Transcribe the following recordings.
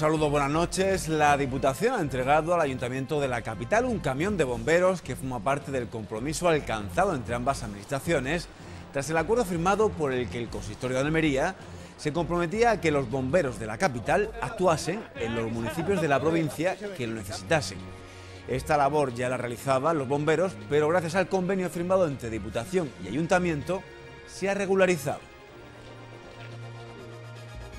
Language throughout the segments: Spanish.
Saludo, buenas noches. La Diputación ha entregado al Ayuntamiento de la capital un camión de bomberos que forma parte del compromiso alcanzado entre ambas administraciones tras el acuerdo firmado por el que el consistorio de Almería se comprometía a que los bomberos de la capital actuasen en los municipios de la provincia que lo necesitasen. Esta labor ya la realizaban los bomberos, pero gracias al convenio firmado entre Diputación y Ayuntamiento se ha regularizado.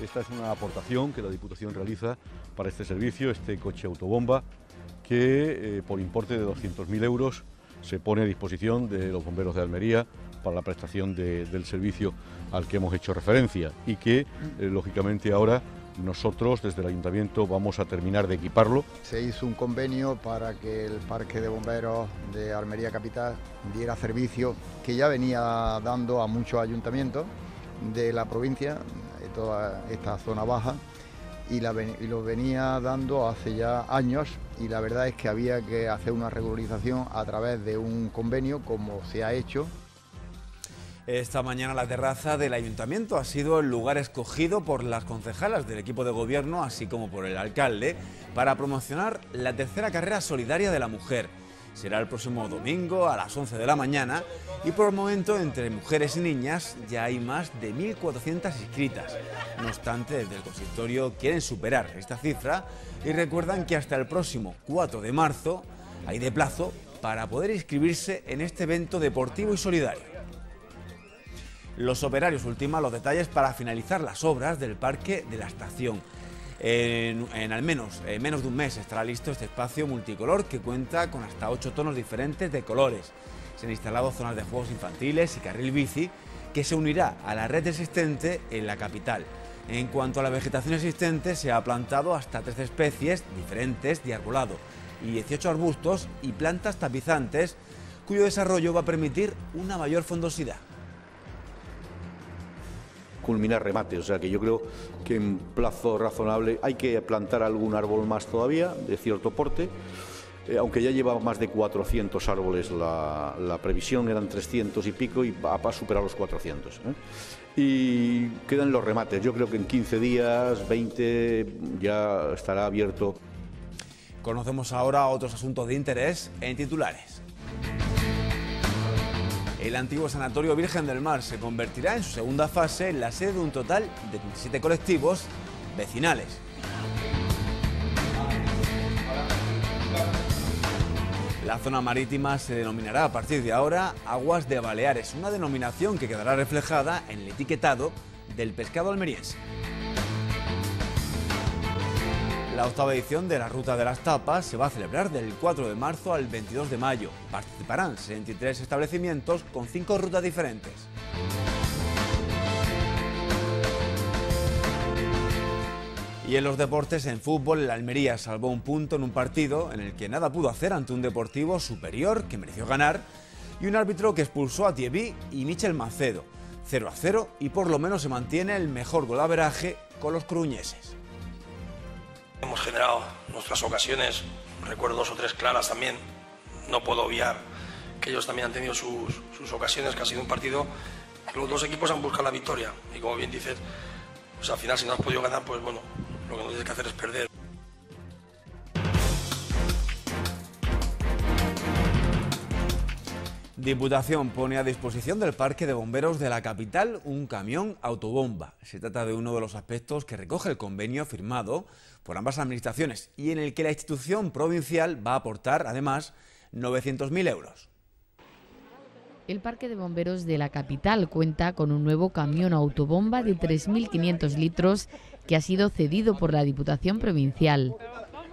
Esta es una aportación que la Diputación realiza para este servicio, este coche autobomba, que eh, por importe de 200.000 euros se pone a disposición de los bomberos de Almería para la prestación del servicio al que hemos hecho referencia y que, eh, lógicamente, ahora nosotros desde el ayuntamiento vamos a terminar de equiparlo. Se hizo un convenio para que el Parque de Bomberos de Almería Capital diera servicio que ya venía dando a muchos ayuntamientos de la provincia, toda esta zona baja, y, lo venía dando hace ya años y la verdad es que había que hacer una regularización a través de un convenio como se ha hecho esta mañana la terraza del ayuntamiento ha sido el lugar escogido por las concejalas del equipo de gobierno, así como por el alcalde, para promocionar la tercera carrera solidaria de la mujer. Será el próximo domingo a las 11 de la mañana y por el momento entre mujeres y niñas ya hay más de 1.400 inscritas. No obstante, desde el consistorio quieren superar esta cifra y recuerdan que hasta el próximo 4 de marzo hay de plazo para poder inscribirse en este evento deportivo y solidario. Los operarios ultiman los detalles para finalizar las obras del parque de la estación. En, al menos en menos de un mes estará listo este espacio multicolor que cuenta con hasta ocho tonos diferentes de colores. Se han instalado zonas de juegos infantiles y carril bici que se unirá a la red existente en la capital. En cuanto a la vegetación existente, se ha plantado hasta 13 especies diferentes de arbolado y 18 arbustos y plantas tapizantes cuyo desarrollo va a permitir una mayor fondosidad culminar remate, o sea que yo creo que en plazo razonable hay que plantar algún árbol más todavía de cierto porte. Eh, aunque ya lleva más de 400 árboles, la, previsión eran 300 y pico y va a superar los 400. ¿eh? Y quedan los remates. Yo creo que en 15 días, 20, ya estará abierto. Conocemos ahora otros asuntos de interés en titulares. El antiguo Sanatorio Virgen del Mar se convertirá en su segunda fase en la sede de un total de 27 colectivos vecinales. La zona marítima se denominará a partir de ahora Aguas de Baleares, una denominación que quedará reflejada en el etiquetado del pescado almeriense. La octava edición de la Ruta de las Tapas se va a celebrar del 4 de marzo al 22 de mayo. Participarán 63 establecimientos con 5 rutas diferentes. Y en los deportes, en fútbol, el Almería salvó un punto en un partido en el que nada pudo hacer ante un deportivo superior que mereció ganar y un árbitro que expulsó a Thierry y Michel Macedo. 0 a 0 y por lo menos se mantiene el mejor golaveraje con los cruñeses. Hemos generado nuestras ocasiones, recuerdo dos o tres claras también. No puedo obviar que ellos también han tenido sus, ocasiones, que ha sido un partido los dos equipos han buscado la victoria. Y como bien dices, pues al final si no has podido ganar, pues bueno, lo que no tienes que hacer es perder. Diputación pone a disposición del Parque de Bomberos de la capital un camión autobomba. Se trata de uno de los aspectos que recoge el convenio firmado por ambas administraciones y en el que la institución provincial va a aportar además 900.000 euros. El Parque de Bomberos de la capital cuenta con un nuevo camión autobomba de 3.500 litros que ha sido cedido por la Diputación Provincial.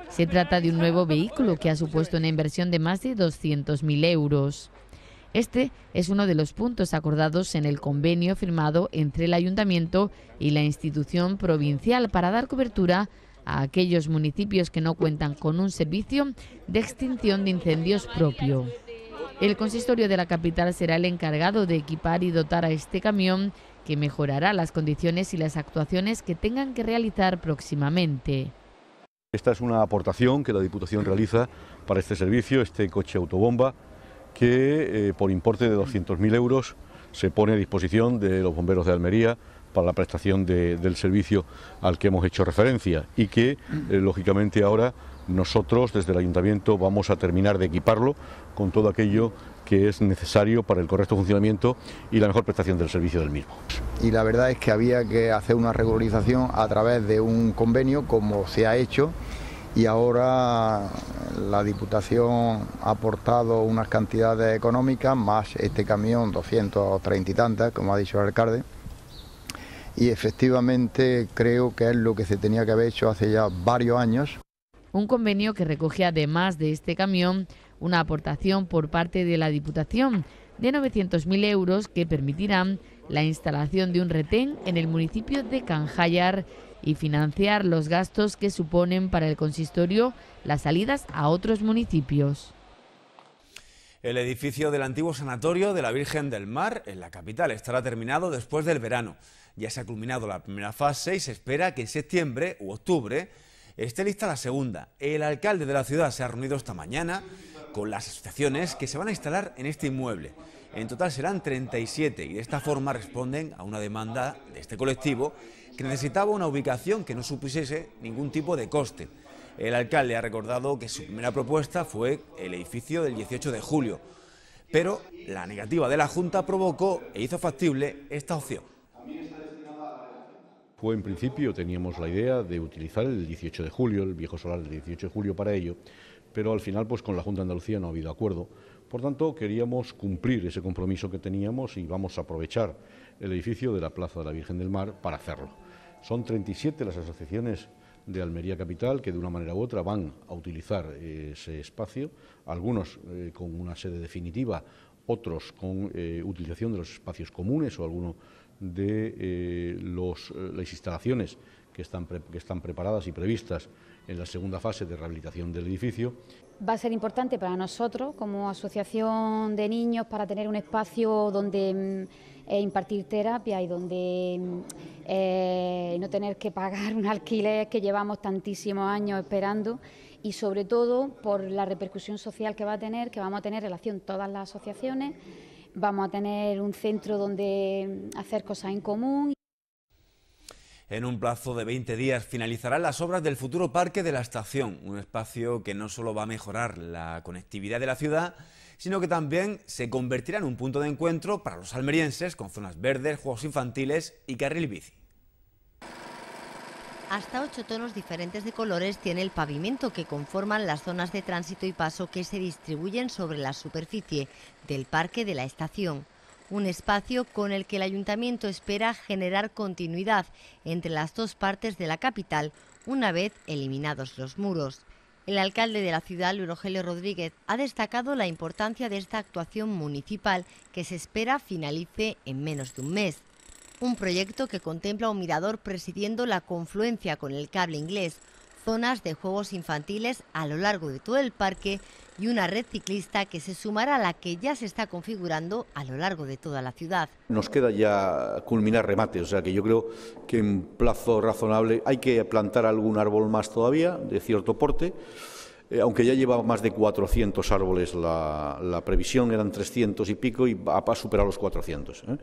Se trata de un nuevo vehículo que ha supuesto una inversión de más de 200.000 euros. Este es uno de los puntos acordados en el convenio firmado entre el Ayuntamiento y la institución provincial para dar cobertura a aquellos municipios que no cuentan con un servicio de extinción de incendios propio. El consistorio de la capital será el encargado de equipar y dotar a este camión que mejorará las condiciones y las actuaciones que tengan que realizar próximamente. Esta es una aportación que la Diputación realiza para este servicio, este coche autobomba que eh, por importe de 200.000 euros se pone a disposición de los bomberos de Almería para la prestación del servicio al que hemos hecho referencia y que, eh, lógicamente, ahora nosotros desde el ayuntamiento vamos a terminar de equiparlo con todo aquello que es necesario para el correcto funcionamiento y la mejor prestación del servicio del mismo. Y la verdad es que había que hacer una regularización a través de un convenio como se ha hecho y ahora la Diputación ha aportado unas cantidades económicas más este camión 230 y tantas, como ha dicho el alcalde. Y efectivamente creo que es lo que se tenía que haber hecho hace ya varios años. Un convenio que recoge además de este camión una aportación por parte de la Diputación de 900.000 euros que permitirán la instalación de un retén en el municipio de Canjayar y financiar los gastos que suponen para el consistorio las salidas a otros municipios. El edificio del antiguo sanatorio de la Virgen del Mar en la capital estará terminado después del verano. Ya se ha culminado la primera fase y se espera que en septiembre u octubre esté lista la segunda. El alcalde de la ciudad se ha reunido esta mañana con las asociaciones que se van a instalar en este inmueble. En total serán 37 y de esta forma responden a una demanda de este colectivo que necesitaba una ubicación que no supusiese ningún tipo de coste. El alcalde ha recordado que su primera propuesta fue el edificio del 18 de julio, pero la negativa de la Junta provocó e hizo factible esta opción. Fue en principio, teníamos la idea de utilizar el 18 de julio, el viejo solar del 18 de julio para ello, pero al final pues con la Junta de Andalucía no ha habido acuerdo. Por tanto, queríamos cumplir ese compromiso que teníamos y vamos a aprovechar el edificio de la Plaza de la Virgen del Mar para hacerlo. Son 37 las asociaciones de Almería Capital que de una manera u otra van a utilizar ese espacio, algunos eh, con una sede definitiva, otros con eh, utilización de los espacios comunes o alguno de eh, las instalaciones que están, que están preparadas y previstas en la segunda fase de rehabilitación del edificio. Va a ser importante para nosotros como asociación de niños para tener un espacio donde mm, eh, impartir terapia y donde mm, eh, no tener que pagar un alquiler que llevamos tantísimos años esperando y sobre todo por la repercusión social que va a tener, que vamos a tener relación todas las asociaciones, vamos a tener un centro donde mm, hacer cosas en común. En un plazo de 20 días finalizarán las obras del futuro Parque de la Estación, un espacio que no solo va a mejorar la conectividad de la ciudad, sino que también se convertirá en un punto de encuentro para los almerienses con zonas verdes, juegos infantiles y carril bici. Hasta ocho tonos diferentes de colores tiene el pavimento que conforman las zonas de tránsito y paso que se distribuyen sobre la superficie del Parque de la Estación un espacio con el que el ayuntamiento espera generar continuidad entre las dos partes de la capital una vez eliminados los muros. El alcalde de la ciudad, Luis Rogelio Rodríguez, ha destacado la importancia de esta actuación municipal que se espera finalice en menos de un mes. Un proyecto que contempla un mirador presidiendo la confluencia con el cable inglés, zonas de juegos infantiles a lo largo de todo el parque y una red ciclista que se sumará a la que ya se está configurando a lo largo de toda la ciudad. Nos queda ya culminar remate, o sea que yo creo que en plazo razonable hay que plantar algún árbol más todavía, de cierto porte. Eh, aunque ya lleva más de 400 árboles, la, previsión eran 300 y pico y va a superar los 400. ¿eh?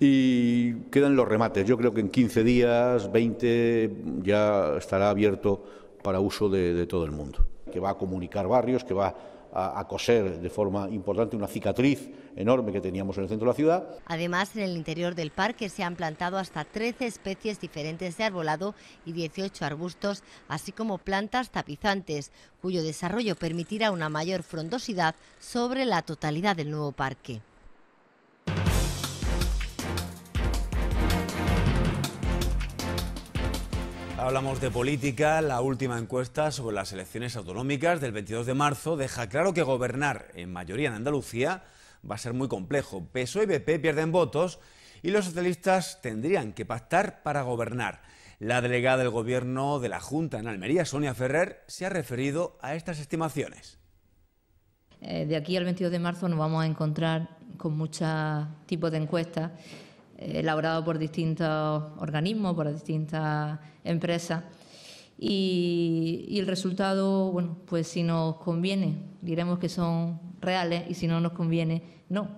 Y quedan los remates. Yo creo que en 15 días, 20, ya estará abierto para uso de todo el mundo que va a comunicar barrios, que va a, coser de forma importante una cicatriz enorme que teníamos en el centro de la ciudad. Además, en el interior del parque se han plantado hasta 13 especies diferentes de arbolado y 18 arbustos, así como plantas tapizantes, cuyo desarrollo permitirá una mayor frondosidad sobre la totalidad del nuevo parque. Hablamos de política. La última encuesta sobre las elecciones autonómicas del 22 de marzo deja claro que gobernar en mayoría en Andalucía va a ser muy complejo. PSOE y BP pierden votos y los socialistas tendrían que pactar para gobernar. La delegada del Gobierno de la Junta en Almería, Sonia Ferrer, se ha referido a estas estimaciones. Eh, de aquí al 22 de marzo nos vamos a encontrar con muchos tipos de encuestas elaborado por distintos organismos, por distintas empresas. Y, el resultado, bueno, pues si nos conviene, diremos que son reales y si no nos conviene, no.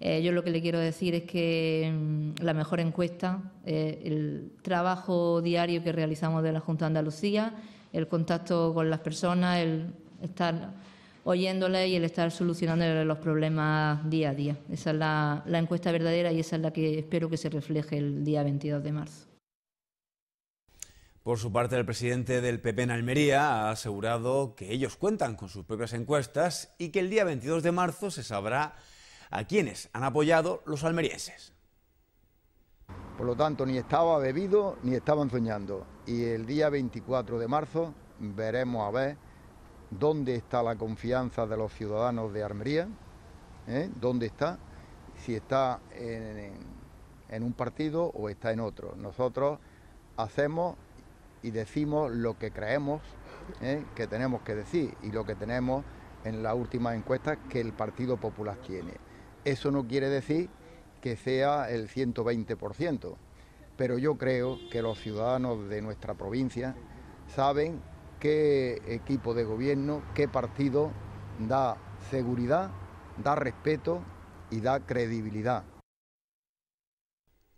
Eh, yo lo que le quiero decir es que mm, la mejor encuesta, eh, el trabajo diario que realizamos de la Junta de Andalucía, el contacto con las personas, el estar oyéndoles y el estar solucionando los problemas día a día. Esa es la, la encuesta verdadera y esa es la que espero que se refleje el día 22 de marzo. Por su parte, el presidente del PP en Almería ha asegurado que ellos cuentan con sus propias encuestas y que el día 22 de marzo se sabrá a quiénes han apoyado los almerienses. Por lo tanto, ni estaba bebido ni estaban soñando. Y el día 24 de marzo veremos a ver dónde está la confianza de los ciudadanos de Almería, ¿eh? dónde está, si está en, un partido o está en otro. Nosotros hacemos y decimos lo que creemos ¿eh? que tenemos que decir y lo que tenemos en la última encuesta que el Partido Popular tiene. Eso no quiere decir que sea el 120%, pero yo creo que los ciudadanos de nuestra provincia saben qué equipo de gobierno, qué partido da seguridad, da respeto y da credibilidad.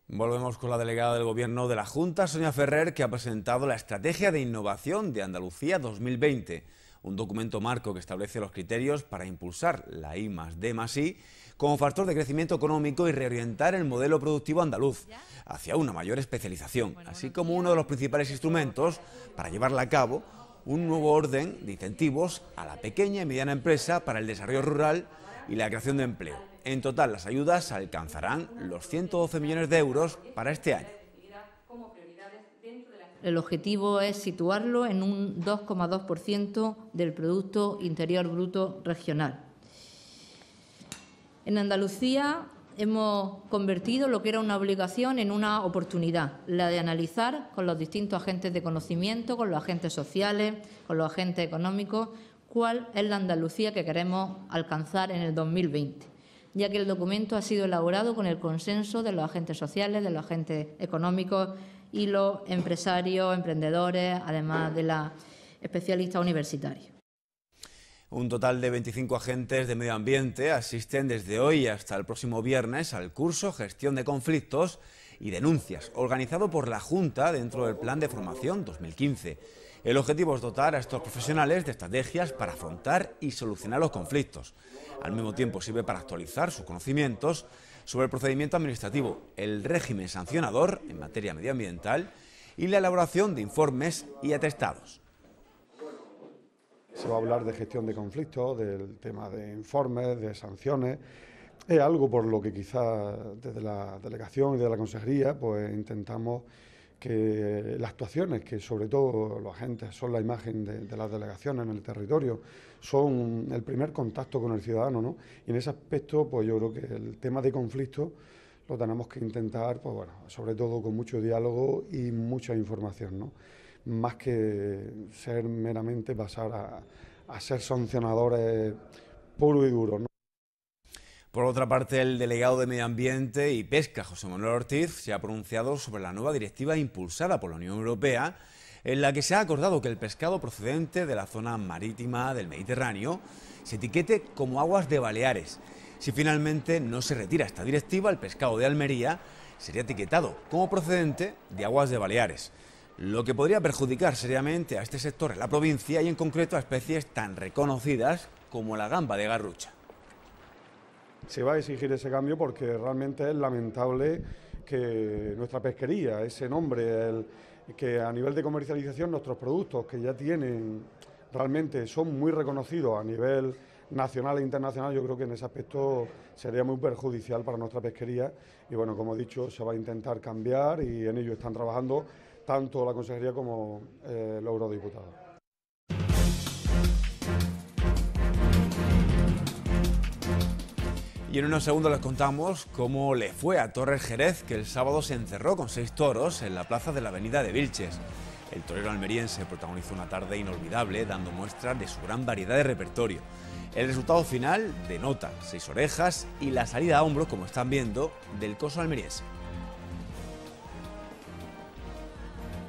Volvemos con la delegada del Gobierno de la Junta, Sonia Ferrer, que ha presentado la Estrategia de Innovación de Andalucía 2020, un documento marco que establece los criterios para impulsar la I más D más I como factor de crecimiento económico y reorientar el modelo productivo andaluz hacia una mayor especialización, así como uno de los principales instrumentos para llevarla a cabo un nuevo orden de incentivos a la pequeña y mediana empresa para el desarrollo rural y la creación de empleo. En total, las ayudas alcanzarán los 112 millones de euros para este año. El objetivo es situarlo en un 2,2% del Producto Interior Bruto regional. En Andalucía hemos convertido lo que era una obligación en una oportunidad, la de analizar con los distintos agentes de conocimiento, con los agentes sociales, con los agentes económicos, cuál es la Andalucía que queremos alcanzar en el 2020 ya que el documento ha sido elaborado con el consenso de los agentes sociales, de los agentes económicos y los empresarios, emprendedores, además de la especialistas universitarios. Un total de 25 agentes de medio ambiente asisten desde hoy hasta el próximo viernes al curso Gestión de Conflictos y Denuncias, organizado por la Junta dentro del Plan de Formación 2015. El objetivo es dotar a estos profesionales de estrategias para afrontar y solucionar los conflictos. Al mismo tiempo sirve para actualizar sus conocimientos sobre el procedimiento administrativo, el régimen sancionador en materia medioambiental y la elaboración de informes y atestados. Se va a hablar de gestión de conflictos, del tema de informes, de sanciones. Es algo por lo que quizá desde la delegación y de la consejería pues intentamos que las actuaciones, que sobre todo los agentes son la imagen de, las delegaciones en el territorio, son el primer contacto con el ciudadano, ¿no? Y en ese aspecto, pues yo creo que el tema de conflicto lo tenemos que intentar, pues bueno, sobre todo con mucho diálogo y mucha información, ¿no? Más que ser meramente pasar a, ser sancionadores puro y duro. Por otra parte, el delegado de Medio Ambiente y Pesca, José Manuel Ortiz, se ha pronunciado sobre la nueva directiva impulsada por la Unión Europea, en la que se ha acordado que el pescado procedente de la zona marítima del Mediterráneo se etiquete como aguas de Baleares. Si finalmente no se retira esta directiva, el pescado de Almería sería etiquetado como procedente de aguas de Baleares, lo que podría perjudicar seriamente a este sector en la provincia y en concreto a especies tan reconocidas como la gamba de garrucha. Se va a exigir ese cambio porque realmente es lamentable que nuestra pesquería, ese nombre, que a nivel de comercialización nuestros productos que ya tienen realmente son muy reconocidos a nivel nacional e internacional, yo creo que en ese aspecto sería muy perjudicial para nuestra pesquería. Y bueno, como he dicho, se va a intentar cambiar y en ello están trabajando tanto la Consejería como eh, los eurodiputados. Y en unos segundos les contamos cómo le fue a Torres Jerez, que el sábado se encerró con seis toros en la plaza de la avenida de Vilches. El torero almeriense protagonizó una tarde inolvidable, dando muestra de su gran variedad de repertorio. El resultado final denota seis orejas y la salida a hombros, como están viendo, del coso almeriense.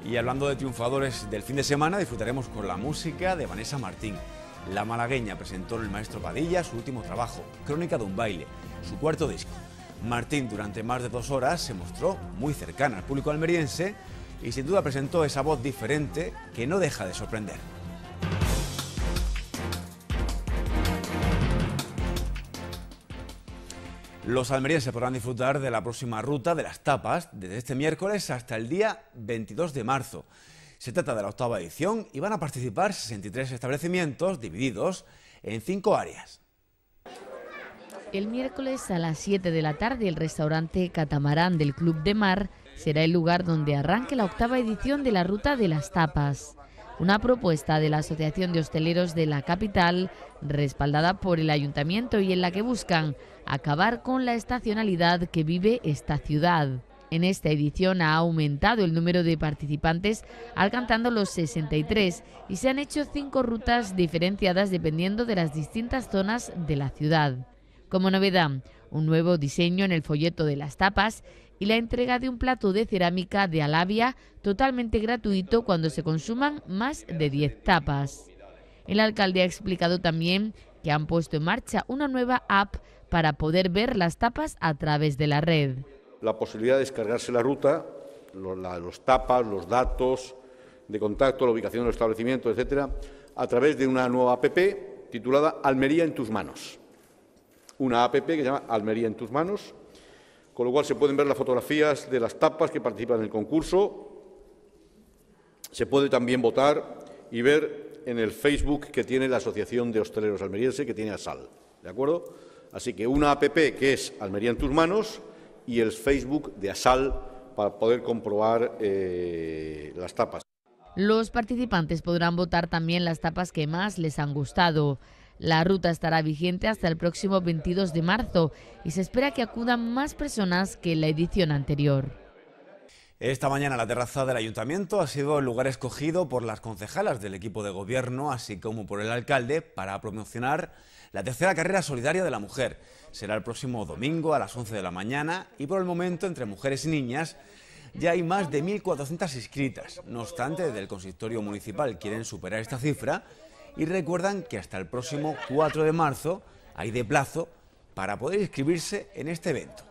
Y hablando de triunfadores del fin de semana, disfrutaremos con la música de Vanessa Martín. la malagueña presentó el maestro Padilla su último trabajo, Crónica de un baile, su cuarto disco. Martín durante más de dos horas se mostró muy cercana al público almeriense y sin duda presentó esa voz diferente que no deja de sorprender. Los almerienses podrán disfrutar de la próxima ruta de las tapas desde este miércoles hasta el día 22 de marzo. Se trata de la octava edición y van a participar 63 establecimientos divididos en cinco áreas. El miércoles a las 7 de la tarde el restaurante Catamarán del Club de Mar será el lugar donde arranque la octava edición de la Ruta de las Tapas, una propuesta de la Asociación de Hosteleros de la capital, respaldada por el ayuntamiento y en la que buscan acabar con la estacionalidad que vive esta ciudad. En esta edición ha aumentado el número de participantes alcanzando los 63 y se han hecho cinco rutas diferenciadas dependiendo de las distintas zonas de la ciudad. Como novedad, un nuevo diseño en el folleto de las tapas y la entrega de un plato de cerámica de Alavia totalmente gratuito cuando se consuman más de 10 tapas. El alcalde ha explicado también que han puesto en marcha una nueva app para poder ver las tapas a través de la red. La posibilidad de descargarse la ruta, los, tapas, los datos de contacto, la ubicación del establecimiento, etcétera, a través de una nueva app titulada Almería en tus manos una app que se llama Almería en tus manos, con lo cual se pueden ver las fotografías de las tapas que participan en el concurso. Se puede también votar y ver en el Facebook que tiene la Asociación de Hosteleros Almeriense, que tiene ASAL. ¿De acuerdo? Así que una app que es Almería en tus manos y el Facebook de ASAL para poder comprobar eh, las tapas. Los participantes podrán votar también las tapas que más les han gustado. La ruta estará vigente hasta el próximo 22 de marzo y se espera que acudan más personas que en la edición anterior. Esta mañana la terraza del ayuntamiento ha sido el lugar escogido por las concejalas del equipo de gobierno, así como por el alcalde, para promocionar la tercera carrera solidaria de la mujer. Será el próximo domingo a las 11 de la mañana y por el momento entre mujeres y niñas ya hay más de 1.400 inscritas. No obstante, desde el consistorio municipal quieren superar esta cifra y recuerdan que hasta el próximo 4 de marzo hay de plazo para poder inscribirse en este evento.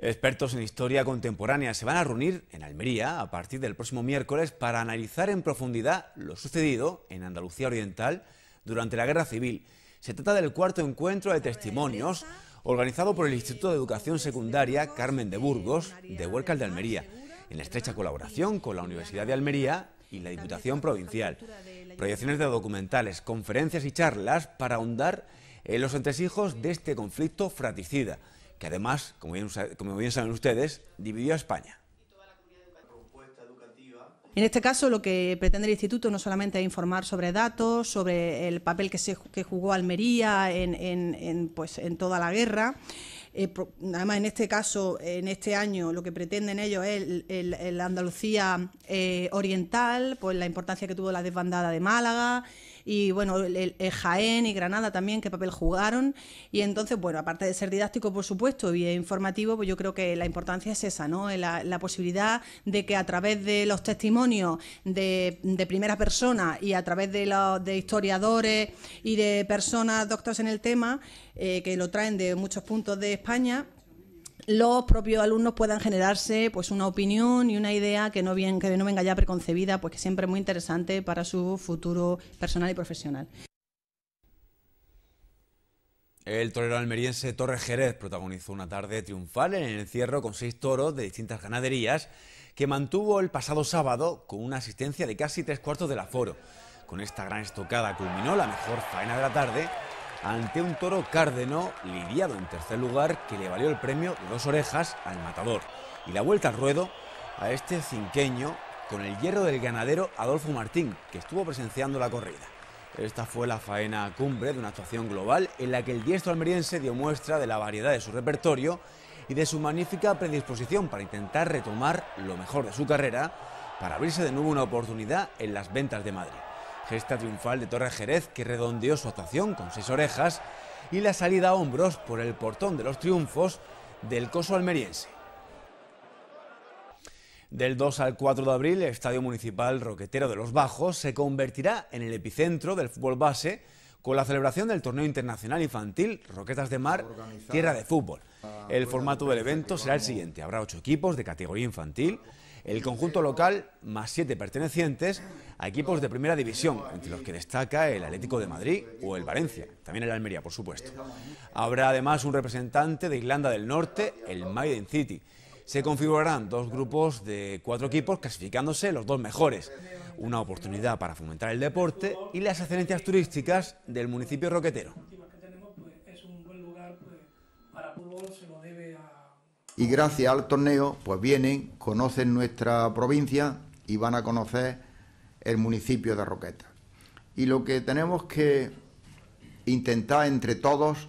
Expertos en historia contemporánea se van a reunir en Almería a partir del próximo miércoles para analizar en profundidad lo sucedido en Andalucía Oriental durante la Guerra Civil. Se trata del cuarto encuentro de testimonios organizado por el Instituto de Educación Secundaria Carmen de Burgos de Huércal de Almería en estrecha colaboración con la Universidad de Almería y la Diputación Provincial. Proyecciones de documentales, conferencias y charlas para ahondar en los entresijos de este conflicto fratricida, que además, como bien, saben ustedes, dividió a España. En este caso, lo que pretende el Instituto no solamente es informar sobre datos, sobre el papel que, jugó Almería pues, en toda la guerra, eh, además, en este caso, en este año, lo que pretenden ellos es el, Andalucía eh, oriental, pues la importancia que tuvo la desbandada de Málaga, y bueno, el, Jaén y Granada también, qué papel jugaron. Y entonces, bueno, aparte de ser didáctico, por supuesto, y informativo, pues yo creo que la importancia es esa, ¿no? La, posibilidad de que a través de los testimonios de, primera persona y a través de, los, de historiadores y de personas doctores en el tema, eh, que lo traen de muchos puntos de España, los propios alumnos puedan generarse pues una opinión y una idea que no, que no venga ya preconcebida, pues que siempre es muy interesante para su futuro personal y profesional. El torero almeriense Torres Jerez protagonizó una tarde triunfal en el encierro con seis toros de distintas ganaderías que mantuvo el pasado sábado con una asistencia de casi tres cuartos del aforo. Con esta gran estocada culminó la mejor faena de la tarde ante un toro cárdeno lidiado en tercer lugar que le valió el premio de dos orejas al matador y la vuelta al ruedo a este cinqueño con el hierro del ganadero Adolfo Martín, que estuvo presenciando la corrida. Esta fue la faena cumbre de una actuación global en la que el diestro almeriense dio muestra de la variedad de su repertorio y de su magnífica predisposición para intentar retomar lo mejor de su carrera para abrirse de nuevo una oportunidad en las ventas de Madrid gesta triunfal de Torre Jerez que redondeó su actuación con seis orejas y la salida a hombros por el portón de los triunfos del coso almeriense. Del 2 al 4 de abril, el Estadio Municipal Roquetero de los Bajos se convertirá en el epicentro del fútbol base con la celebración del torneo internacional infantil Roquetas de Mar Tierra de Fútbol. El formato del evento será el siguiente. Habrá ocho equipos de categoría infantil, el conjunto local más siete pertenecientes a equipos de primera división, entre los que destaca el Atlético de Madrid o el Valencia, también el Almería, por supuesto. Habrá además un representante de Irlanda del Norte, el Maiden City. Se configurarán dos grupos de cuatro equipos clasificándose los dos mejores. Una oportunidad para fomentar el deporte y las excelencias turísticas del municipio roquetero. Y gracias al torneo pues vienen, conocen nuestra provincia y van a conocer el municipio de Roqueta. Y lo que tenemos que intentar entre todos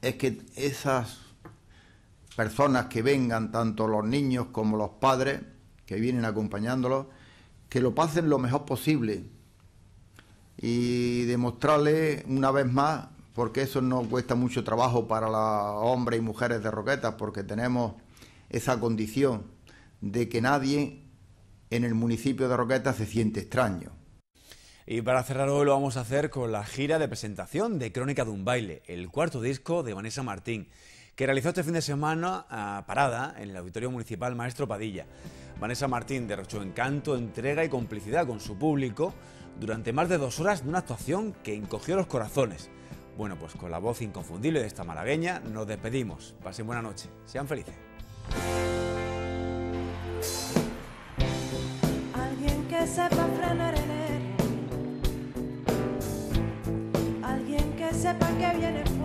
es que esas personas que vengan, tanto los niños como los padres que vienen acompañándolos, que lo pasen lo mejor posible y demostrarles una vez más porque eso no cuesta mucho trabajo para los hombres y mujeres de Roquetas, porque tenemos esa condición de que nadie en el municipio de Roquetas se siente extraño. Y para cerrar hoy lo vamos a hacer con la gira de presentación de Crónica de un baile, el cuarto disco de Vanessa Martín, que realizó este fin de semana a parada en el Auditorio Municipal Maestro Padilla. Vanessa Martín derrochó encanto, entrega y complicidad con su público durante más de dos horas de una actuación que encogió los corazones. Bueno, pues con la voz inconfundible de esta malagueña nos despedimos. Pasen buena noche. Sean felices. Alguien que sepa que viene.